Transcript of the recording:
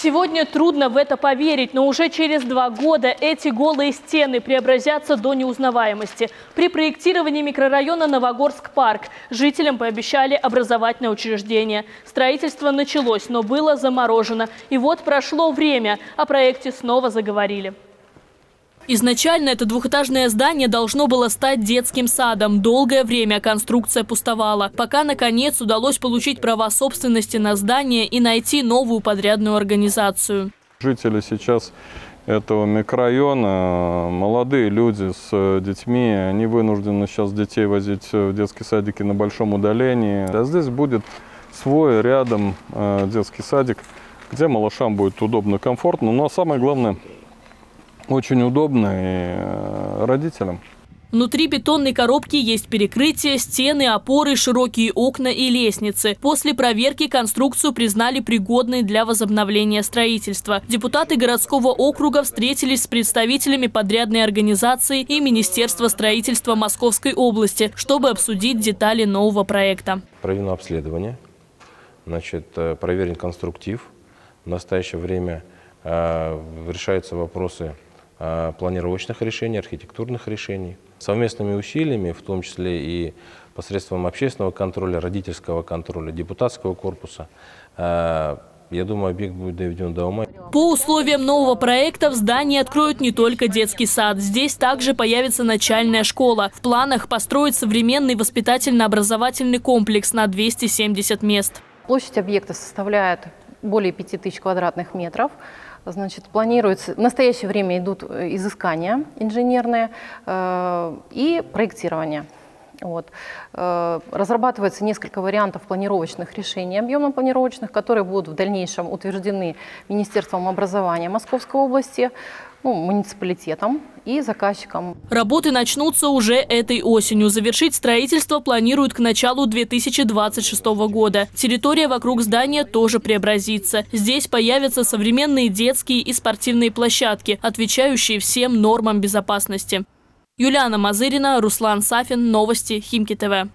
Сегодня трудно в это поверить, но уже через два года эти голые стены преобразятся до неузнаваемости. При проектировании микрорайона Новогорск-парк жителям пообещали образовательное учреждение. Строительство началось, но было заморожено. И вот прошло время, о проекте снова заговорили. Изначально это двухэтажное здание должно было стать детским садом. Долгое время конструкция пустовала, пока, наконец, удалось получить права собственности на здание и найти новую подрядную организацию. Жители сейчас этого микрорайона, молодые люди с детьми, они вынуждены сейчас детей возить в детские садики на большом удалении. А здесь будет свой рядом э, детский садик, где малышам будет удобно, комфортно. Но самое главное – очень удобно и э, родителям. Внутри бетонной коробки есть перекрытие, стены, опоры, широкие окна и лестницы. После проверки конструкцию признали пригодной для возобновления строительства. Депутаты городского округа встретились с представителями подрядной организации и Министерства строительства Московской области, чтобы обсудить детали нового проекта. Проведено обследование, значит, э, проверен конструктив. В настоящее время э, решаются вопросы планировочных решений, архитектурных решений. Совместными усилиями, в том числе и посредством общественного контроля, родительского контроля, депутатского корпуса, э, я думаю, объект будет доведен до ума. По условиям нового проекта в здании откроют не только детский сад. Здесь также появится начальная школа. В планах построить современный воспитательно-образовательный комплекс на 270 мест. Площадь объекта составляет более 5000 квадратных метров. Значит, планируется, в настоящее время идут э, изыскания инженерные э, и проектирование. Вот. Э, разрабатывается несколько вариантов планировочных решений, объемно-планировочных, которые будут в дальнейшем утверждены Министерством образования Московской области ну, муниципалитетом и заказчиком. Работы начнутся уже этой осенью. Завершить строительство планируют к началу 2026 года. Территория вокруг здания тоже преобразится. Здесь появятся современные детские и спортивные площадки, отвечающие всем нормам безопасности. Юлиана Мазырина, Руслан Сафин. Новости Химки ТВ.